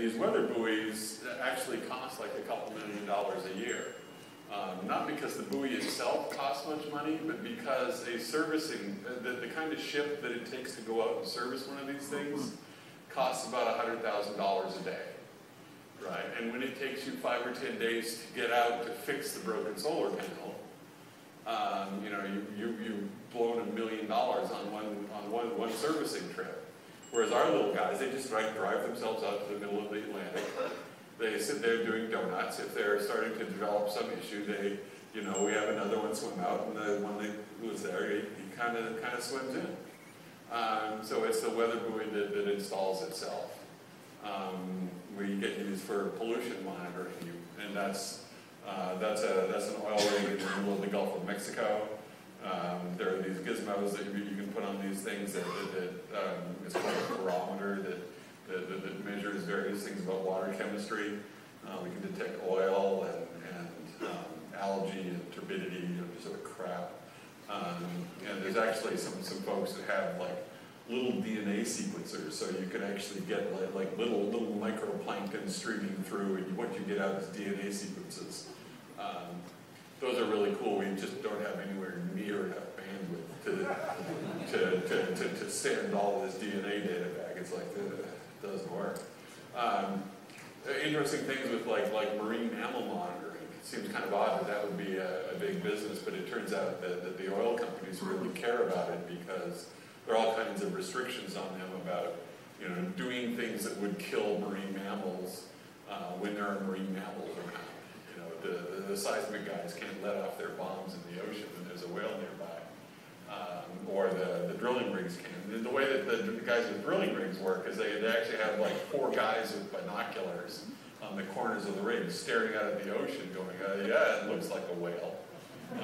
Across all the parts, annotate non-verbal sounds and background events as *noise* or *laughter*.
these weather buoys actually cost like a couple million dollars a year. Um, not because the buoy itself costs much money, but because a servicing, uh, the, the kind of ship that it takes to go out and service one of these things costs about $100,000 a day. Right? And when it takes you five or 10 days to get out to fix the broken solar panel, um, you know, you, you, you've blown a million dollars on one, on one, one servicing trip. Whereas our little guys, they just like drive themselves out to the middle of the Atlantic. They sit there doing donuts. If they're starting to develop some issue, they, you know, we have another one swim out, and the one that was there, he kind of kind of swims in. Um, so it's the weather buoy that, that installs itself. Um, we get used for pollution monitoring, and that's uh, that's a that's an oil rig in the middle of the Gulf of Mexico. Um, there are these gizmos that you, you, can put on these things that, that, that um, called a barometer that, that, that, measures various things about water chemistry. Uh, we can detect oil and, and um, algae and turbidity and sort of crap. Um, and there's actually some, some folks that have like little DNA sequencers, so you can actually get like, like little little microplankton streaming through, and what you get out is DNA sequences. Those are really cool. We just don't have anywhere near enough bandwidth to, to, to, to, to send all this DNA data back. It's like, it doesn't work. Um, interesting things with like, like marine mammal monitoring. It seems kind of odd that that would be a, a big business, but it turns out that, that the oil companies really care about it because there are all kinds of restrictions on them about you know, doing things that would kill marine mammals uh, when there are marine mammals around the, the, seismic guys can't let off their bombs in the ocean when there's a whale nearby. Um, or the, the drilling rigs can. The way that the, the guys with drilling rigs work is they, they actually have like four guys with binoculars on the corners of the rigs staring out at the ocean going, uh, yeah, it looks like a whale. Um,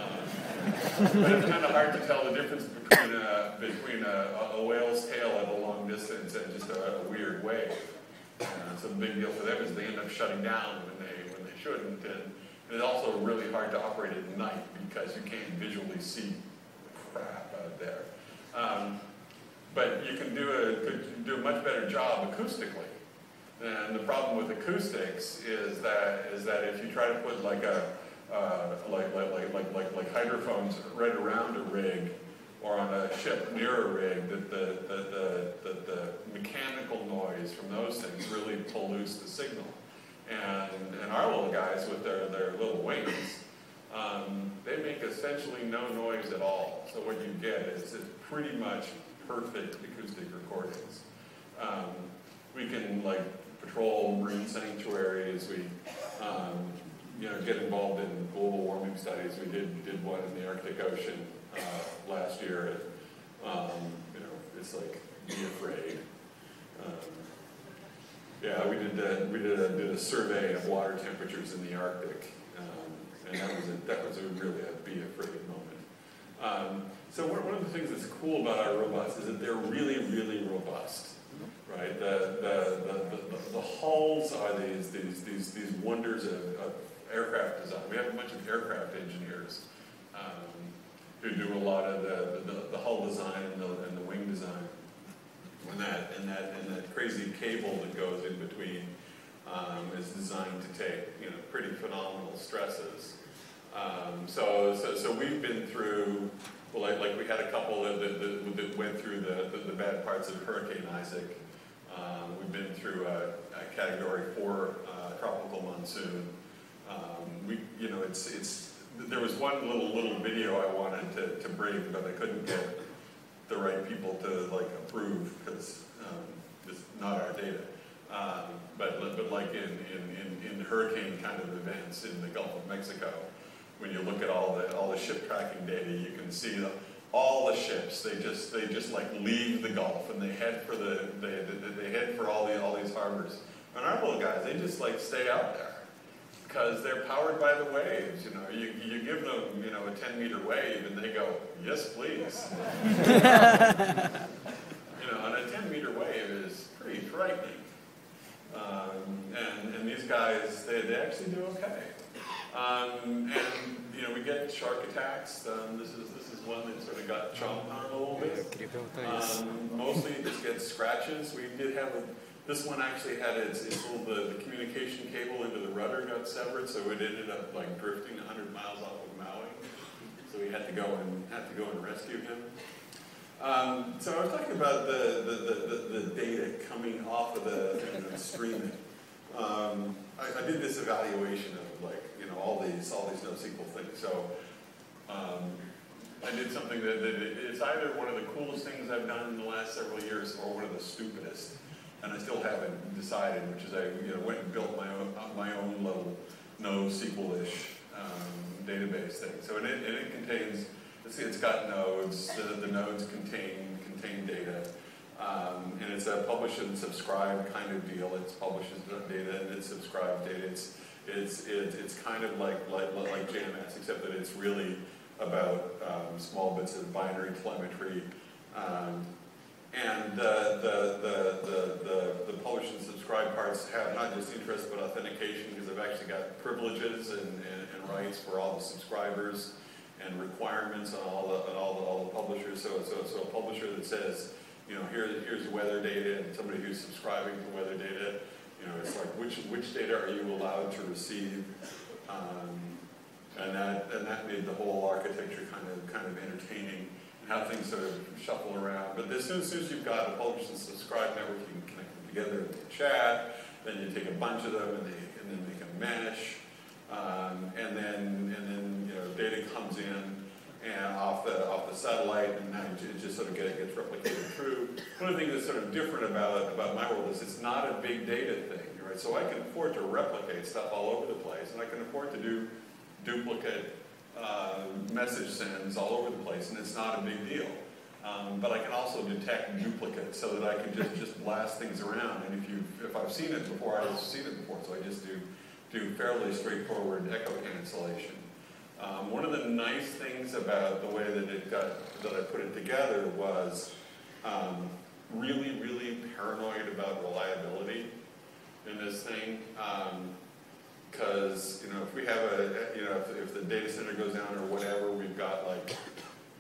*laughs* but it's kind of hard to tell the difference between a, between a, a whale's tail at a long distance and just a, a weird wave. Uh, so the big deal for them is they end up shutting down when they when they shouldn't, and it's also really hard to operate at night because you can't visually see the crap out there. Um, but you can do a could do a much better job acoustically. And the problem with acoustics is that is that if you try to put like a uh, like, like, like, like, like, like hydrophones right around a rig or on a ship near a rig, that the, the, the, the, the mechanical noise from those things really pollutes the signal. And, and our little guys with their, their little wings, um, they make essentially no noise at all. So what you get is it's pretty much perfect acoustic recordings. Um, we can like patrol marine sanctuaries. We um, you know get involved in global warming studies. We did did one in the Arctic Ocean uh, last year. And, um, you know, it's like be afraid. Yeah, we did a, we did a, did a survey of water temperatures in the Arctic, um, and that was a, that was a really a be afraid moment. Um, so one, one of the things that's cool about our robots is that they're really, really robust, right? The, the, the, the, the hulls are these, these, these, these wonders of, of, aircraft design. We have a bunch of aircraft engineers um, who do a lot of the, the, the hull design and the, and the wing design and that and that and that crazy cable that goes in between um, is designed to take you know pretty phenomenal stresses. Um, so, so so we've been through well like, like we had a couple that, that, that went through the, the, the, bad parts of Hurricane Isaac. Um, we've been through a, a Category Four uh, tropical monsoon. Um, we you know it's it's there was one little little video I wanted to, to bring, but I couldn't get the right people to like approve because um, it's not our data. Um, but, but like in, in, in, in hurricane kind of events in the Gulf of Mexico, when you look at all the all the ship tracking data, you can see the, all the ships. They just they just like leave the Gulf and they head for the they, they, they head for all the all these harbors. And our little guys, they just like stay out there because they're powered by the waves. You know, you, you give them, you know, a 10 meter wave and they go, yes, please. *laughs* you know, and a 10 meter wave is pretty frightening. Um, and, and these guys, they, they actually do okay. Um, and you know, we get shark attacks. Um, this is this is one that sort of got chomped on a little bit. Um, mostly just get scratches. We did have a, this one actually had its, its little the, the communication cable into the rudder got severed, so it ended up like drifting 100 miles off of Maui. So we had to go and had to go and rescue him. Um, so I was talking about the, the, the, the, data coming off of the, the streaming. Um, I, I, did this evaluation of like you know all these all these NoSQL things. So um, I did something that, that it's either one of the coolest things I've done in the last several years or one of the stupidest, and I still haven't decided. Which is I you know went and built my own my own little NoSQL-ish um, database thing. So and it, and it contains it's, it's got nodes. The, the nodes contain contain data. Um, and it's a publish and subscribe kind of deal. It's publishes data and it's subscribe data. It's it's it's, it's kind of like like like JMS, except that it's really about um, small bits of binary telemetry. Um, have not just interest but authentication because I've actually got privileges and, and, and, rights for all the subscribers and requirements on all the, on all the, all the publishers. So, so, so a publisher that says, you know, here, here's weather data and somebody who's subscribing to weather data, you know, it's like which, which data are you allowed to receive? Um, and that, and that made the whole architecture kind of, kind of entertaining and how things sort of shuffle around. But as soon, as you've got a publish and subscribe network, you can connect them together the chat, then you take a bunch of them and, they, and then they can mesh, um, and then, and then, you know, data comes in and off the off the satellite, and now it just sort of get, gets replicated through. One of the things that's sort of different about about my world is it's not a big data thing, right? So I can afford to replicate stuff all over the place, and I can afford to do duplicate uh, message sends all over the place, and it's not a big deal. Um, but I can also detect duplicates so that I can just, just blast things around. And if you if I've seen it before, I've seen it before, so I just do do fairly straightforward echo cancellation. Um, one of the nice things about the way that it got that I put it together was um, really, really paranoid about reliability in this thing. Um, because you know if we have a you know if, if, the data center goes down or whatever, we've got like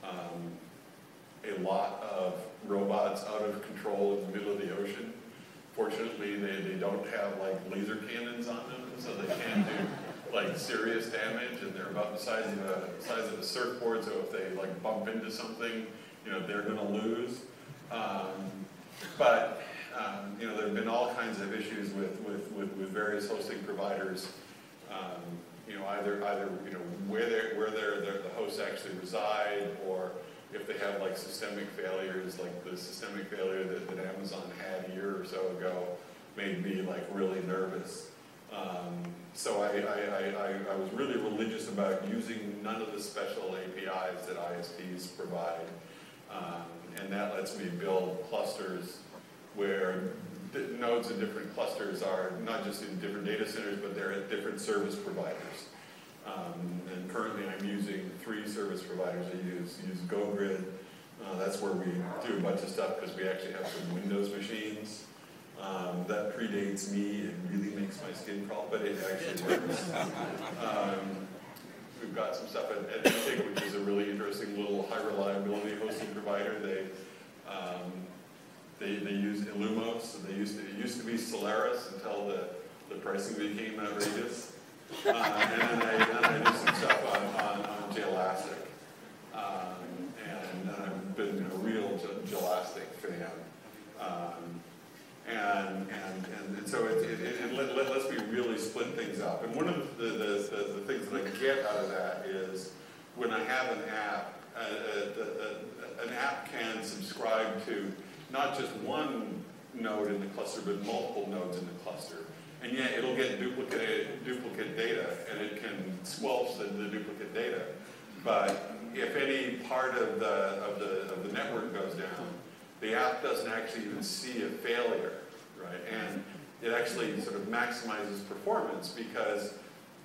um, a lot of robots out of control in the middle of the ocean. Fortunately, they, they don't have like laser cannons on them, so they can't do like serious damage, and they're about the size of a size of a surfboard. So if they like bump into something, you know they're going to lose. Um, but um, you know there have been all kinds of issues with with, with, with various hosting providers um, you know, either either you know where they where their the hosts actually reside, or if they have like systemic failures, like the systemic failure that, that Amazon had a year or so ago, made me like really nervous. Um, so I, I, I, I, was really religious about using none of the special APIs that ISPs provide. Um, and that lets me build clusters where nodes in different clusters are not just in different data centers, but they're at different service providers. Um, and currently I'm using three service providers. I use, use GoGrid. Uh, that's where we do a bunch of stuff because we actually have some Windows machines. Um, that predates me and really makes my skin crawl, but it actually *laughs* works. Um, we've got some stuff at, at which is a really interesting little high reliability hosting provider. They um, they, they use Illumos, so they used to, it used to be Solaris until the, the pricing became outrageous. Uh, and then I, then they do some stuff on, on, on. Um, and, I've been a real Jelastic fan. Um, and, and, and, and, so it, it, it, let, let, us be really split things up. And one of the, the, the, the, things that I get out of that is when I have an app, uh, uh, uh, an app can subscribe to not just one node in the cluster, but multiple nodes in the cluster. And yet it'll get duplicate, duplicate data, and it can squelch the, the duplicate data. But if any part of the, of, the, of the network goes down, the app doesn't actually even see a failure, right? And it actually sort of maximizes performance because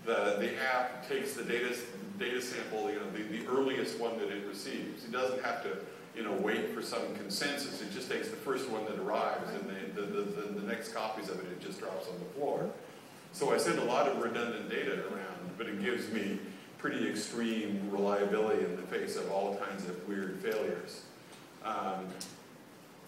the, the app takes the data, data sample, you know, the, the earliest one that it receives. It doesn't have to you know, wait for some consensus. It just takes the first one that arrives, and the, the, the, the, next copies of it, it just drops on the floor. So I send a lot of redundant data around, but it gives me pretty extreme reliability in the face of all kinds of weird failures. Um,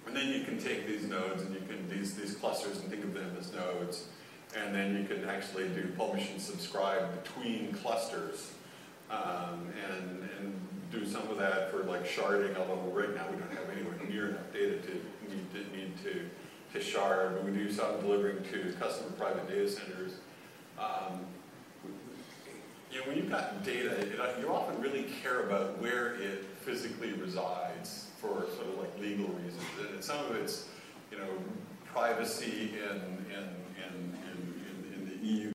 and then you can take these nodes and you can, these, these clusters and think of them as nodes. And then you can actually do publish and subscribe between clusters. Um, and, and do some of that for like sharding, although right now we don't have anywhere near enough data to need to, need to, to shard. But we do some delivering to customer private data centers. Um, you know, when you've got data, it, you often really care about where it physically resides for sort of like legal reasons. And some of it's, you know, privacy in, in, in, in, in, in the EU